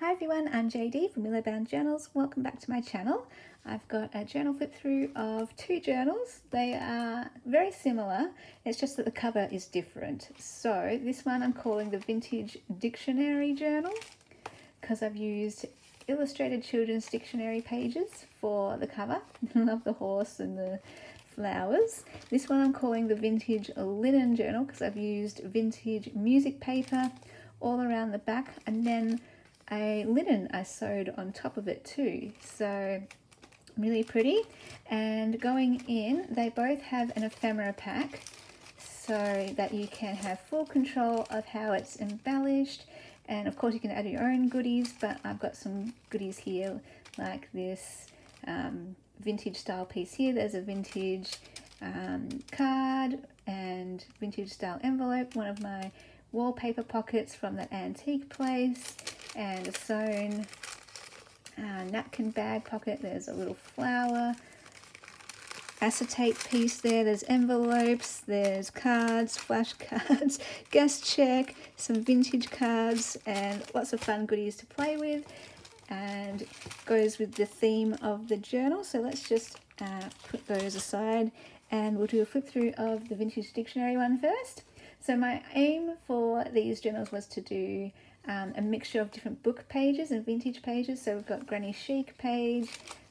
Hi everyone, I'm JD from Willowbound Journals. Welcome back to my channel. I've got a journal flip through of two journals. They are very similar, it's just that the cover is different. So this one I'm calling the Vintage Dictionary Journal because I've used illustrated children's dictionary pages for the cover. Love the horse and the flowers. This one I'm calling the Vintage Linen Journal because I've used vintage music paper all around the back and then a linen I sewed on top of it too. So really pretty. And going in, they both have an ephemera pack so that you can have full control of how it's embellished. And of course you can add your own goodies, but I've got some goodies here like this um, vintage style piece here. There's a vintage um, card and vintage style envelope, one of my wallpaper pockets from that antique place and a sewn uh, napkin bag pocket. There's a little flower acetate piece there. There's envelopes, there's cards, flashcards, guest check, some vintage cards, and lots of fun goodies to play with. And goes with the theme of the journal. So let's just uh, put those aside and we'll do a flip through of the vintage dictionary one first. So my aim for these journals was to do um, a mixture of different book pages and vintage pages. So we've got Granny Chic page,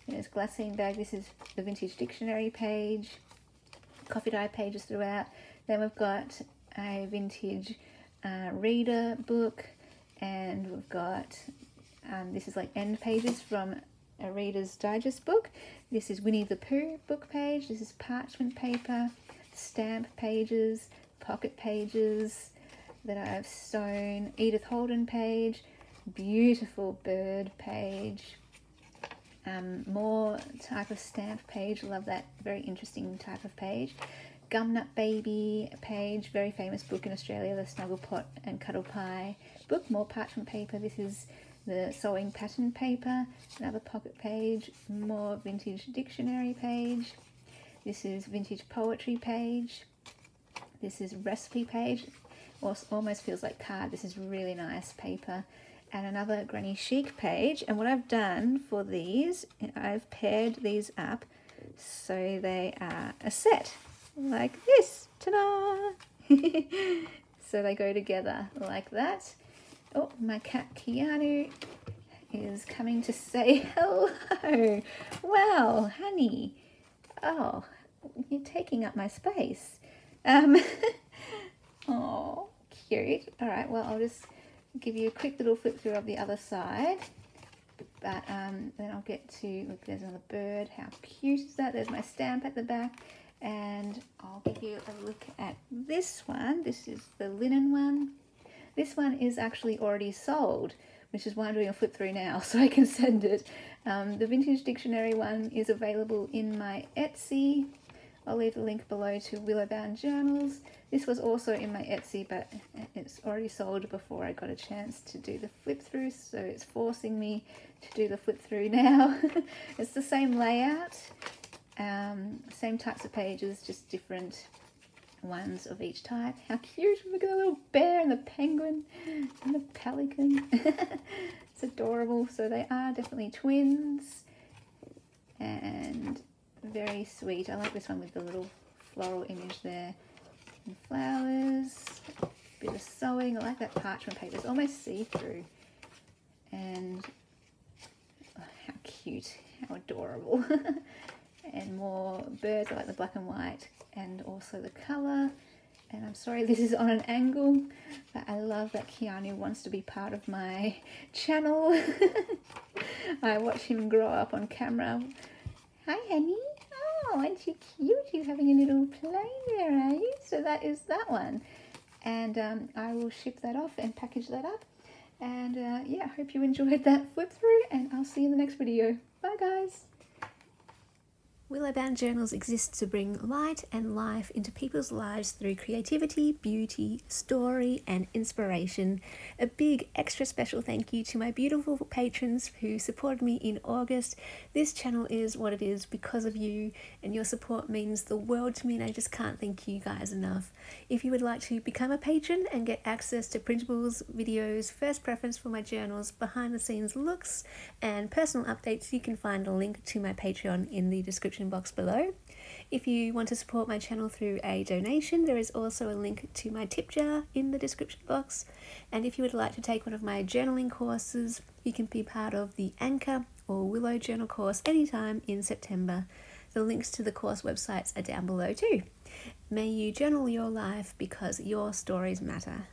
there's glassine bag, this is the vintage dictionary page, coffee dye pages throughout. Then we've got a vintage uh, reader book and we've got, um, this is like end pages from a Reader's Digest book. This is Winnie the Pooh book page, this is parchment paper, stamp pages, pocket pages that I've sewn, Edith Holden page, beautiful bird page, um, more type of stamp page, love that, very interesting type of page. Gumnut Baby page, very famous book in Australia, the Snuggle Pot and Cuddle Pie book, more parchment paper, this is the sewing pattern paper, another pocket page, more vintage dictionary page, this is vintage poetry page, this is recipe page, almost feels like card. This is really nice paper. And another Granny Chic page. And what I've done for these, I've paired these up so they are a set like this. Ta-da! so they go together like that. Oh, my cat Keanu is coming to say hello. Wow, honey. Oh, you're taking up my space. Um, cute. All right, well, I'll just give you a quick little flip through of the other side. But um, then I'll get to, look, there's another bird. How cute is that? There's my stamp at the back. And I'll give you a look at this one. This is the linen one. This one is actually already sold, which is why I'm doing a flip through now so I can send it. Um, the Vintage Dictionary one is available in my Etsy I'll leave the link below to Willowbound Journals. This was also in my Etsy, but it's already sold before I got a chance to do the flip through, so it's forcing me to do the flip through now. it's the same layout, um, same types of pages, just different ones of each type. How cute! Look at the little bear and the penguin and the pelican. it's adorable. So they are definitely twins. And very sweet. I like this one with the little floral image there. And flowers, bit of sewing. I like that parchment paper. It's almost see-through. And oh, how cute, how adorable. and more birds. I like the black and white and also the colour. And I'm sorry this is on an angle, but I love that Keanu wants to be part of my channel. I watch him grow up on camera. Hi, honey. Oh, aren't you cute? You're having a little play there, are you? So that is that one. And um, I will ship that off and package that up. And uh, yeah, I hope you enjoyed that flip through and I'll see you in the next video. Bye guys. Willowbound Journals exists to bring light and life into people's lives through creativity, beauty, story, and inspiration. A big extra special thank you to my beautiful patrons who supported me in August. This channel is what it is because of you, and your support means the world to me, and I just can't thank you guys enough. If you would like to become a patron and get access to printables, videos, first preference for my journals, behind the scenes looks, and personal updates, you can find a link to my Patreon in the description description box below. If you want to support my channel through a donation, there is also a link to my tip jar in the description box. And if you would like to take one of my journaling courses, you can be part of the Anchor or Willow Journal course anytime in September. The links to the course websites are down below too. May you journal your life because your stories matter.